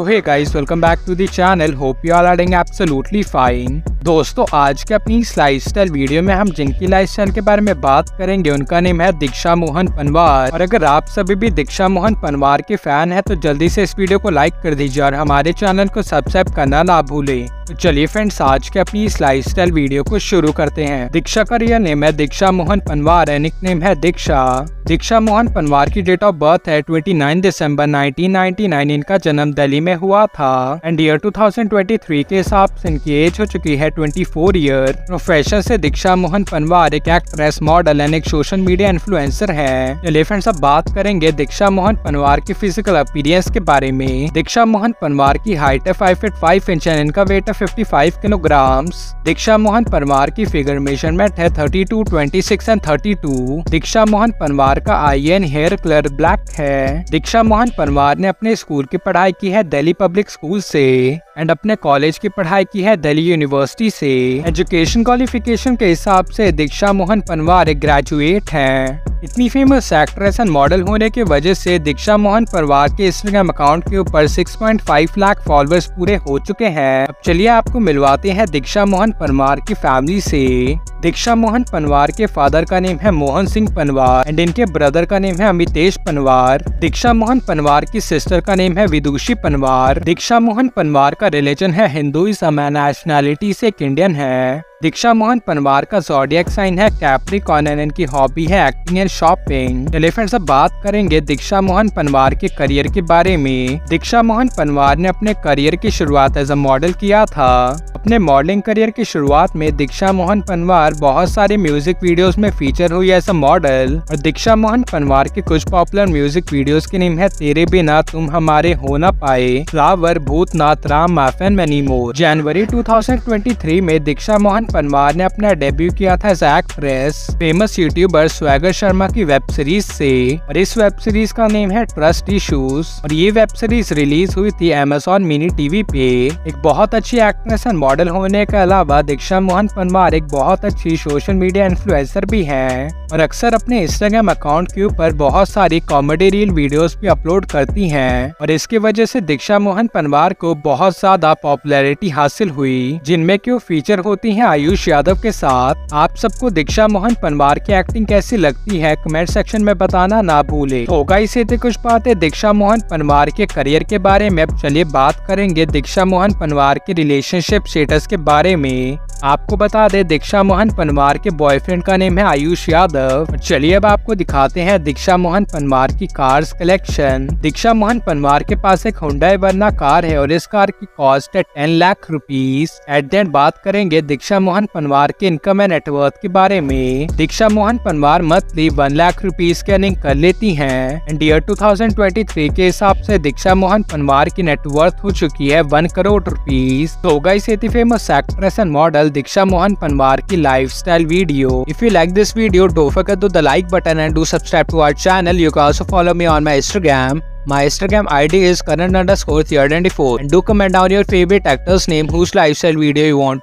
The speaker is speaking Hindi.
तो hey guys welcome back to the channel hope you are doing absolutely fine दोस्तों, आज के अपनी लाइफ स्टाइल वीडियो में हम जिनकी लाइफ स्टाइल के बारे में बात करेंगे, उनका नेम है दीक्षा मोहन पनवार। और अगर आप सभी भी दीक्षा मोहन पनवार के फ़ैन है तो जल्दी से इस वीडियो को लाइक कर दीजिए और हमारे चैनल को सब्सक्राइब करना ना भूले। तो चलिए फ्रेंड्स आज के अपनी इस लाइफ स्टाइल वीडियो को शुरू करते हैं। दीक्षा का रियल नेम है दीक्षा मोहन पनवार है। निक नेम है दीक्षा। दीक्षा मोहन पनवार की डेट ऑफ़ बर्थ है 29 दिसंबर 1999 इनका जन्म दिल्ली में हुआ था। एंड ईयर 2023 के हिसाब से इनकी एज हो चुकी है 24 ईयर प्रोफेशन से दीक्षा मोहन पनवार एक एक्ट्रेस मॉडल एंड एक सोशल मीडिया इन्फ्लुएंसर है। चलिए फ्रेंड्स अब बात करेंगे दीक्षा मोहन पनवार की फ़िज़िकल अपीरियंस के बारे में। दीक्षा मोहन पनवार की हाइट है five feet five inch and इनका वेट है 55 किलोग्राम्स दीक्षा मोहन पनवार की फिगर मेज़रमेंट है 32, 26 एंड 32। दीक्षा मोहन पनवार का eye and hair colour black है. दीक्षा मोहन पनवार ने अपने स्कूल की पढ़ाई की है दिल्ली पब्लिक स्कूल से एंड अपने कॉलेज की पढ़ाई की है दिल्ली यूनिवर्सिटी से. एजुकेशन क्वालिफिकेशन के हिसाब से दीक्षा मोहन पनवार ग्रेजुएट है। इतनी फ़ेमस एक्ट्रेस एंड मॉडल होने की वजह से दीक्षा मोहन परवार के इंस्टाग्राम अकाउंट के ऊपर 6.5 लाख फॉलोअर्स पूरे हो चुके हैं। अब चलिए आपको मिलवाते हैं दीक्षा मोहन परमार की फैमिली से। दीक्षा मोहन पनवार के फादर का नेम है मोहन सिंह पनवार एंड इनके ब्रदर का नेम है अमितेश पनवार। दीक्षा मोहन पनवार की सिस्टर का नेम है विदुषी पनवार। दीक्षा मोहन पनवार का रिलीजन है हिंदुइज्म नेशनैलिटी से एक इंडियन है। दीक्षा मोहन पनवार का जोडियक साइन है कैप्रिकॉन एंड इनकी हॉबी है एक्टिंग एंड शॉपिंग चलिए फ्रेंड्स अब बात करेंगे दीक्षा मोहन पनवार के करियर के बारे में। दीक्षा मोहन पनवार ने अपने करियर की शुरुआत एज अ मॉडल किया था। अपने मॉडलिंग करियर की शुरुआत में दीक्षा मोहन पनवार बहुत सारे म्यूज़िक वीडियोस में फीचर हुई एज अ मॉडल और दीक्षा मोहन पनवार के कुछ पॉपुलर म्यूज़िक वीडियोस के नेम है, तेरे बिना तुम हमारे हो ना पाए फ्लावर भूतनाथ, राम माफेन मैनी मोर जनवरी 2023 में दीक्षा मोहन पनवार ने अपना डेब्यू किया था as actress famous YouTuber swagger Sharma की वेब सीरीज़ से, और इस वेब सीरीज़ का नेम है ट्रस्ट इशूज और ये वेब सीरीज़ रिलीज़ हुई थी अमेजोन मिनी टीवी पे। एक बहुत अच्छी एक्ट्रेस एंड मॉडल होने के अलावा दीक्षा मोहन पनवार एक बहुत अच्छी सोशल मीडिया इन्फ्लुएंसर भी है और अक्सर अपने इंस्टाग्राम अकाउंट के ऊपर बहुत सारी कॉमेडी रील वीडियोस भी अपलोड करती हैं और इसकी वजह से दीक्षा मोहन पनवार को बहुत ज़्यादा पॉपुलैरिटी हासिल हुई, जिनमें की फीचर होती है आयुष यादव के साथ। आप सबको दीक्षा मोहन पनवार की एक्टिंग कैसी लगती है कमेंट सेक्शन में बताना ना भूले। होगा इसे थे कुछ बातें दीक्षा मोहन पनवार के करियर के बारे में। चलिए बात करेंगे दीक्षा मोहन पनवार के रिलेशनशिप स्टेटस के बारे में। आपको बता दे, दीक्षा मोहन पनवार के बॉयफ्रेंड का नेम है आयुष यादव। चलिए अब आपको दिखाते हैं दीक्षा मोहन पनवार की कार्स कलेक्शन दीक्षा मोहन पनवार के पास एक हुडाई वर्ना कार है और इस कार की कॉस्ट है ten lakh rupees at that बात करेंगे दीक्षा मोहन पनवार के इनकम एंड नेटवर्थ के बारे में। Diksha Mohan Panwar monthly one lakh rupees की अर्निंग कर लेती है। एंड ईयर टू के हिसाब से दीक्षा मोहन पनवार की नेटवर्थ हो चुकी है वन करोड़ रुपीज़ तो गई famous actress and model Diksha Mohan Panwar की lifestyle video if you like this video dot forget the like button and do subscribe to our channel you can also follow me on my Instagram my Instagram I D is current underscore three and do comment on your favourite actors name which style video you want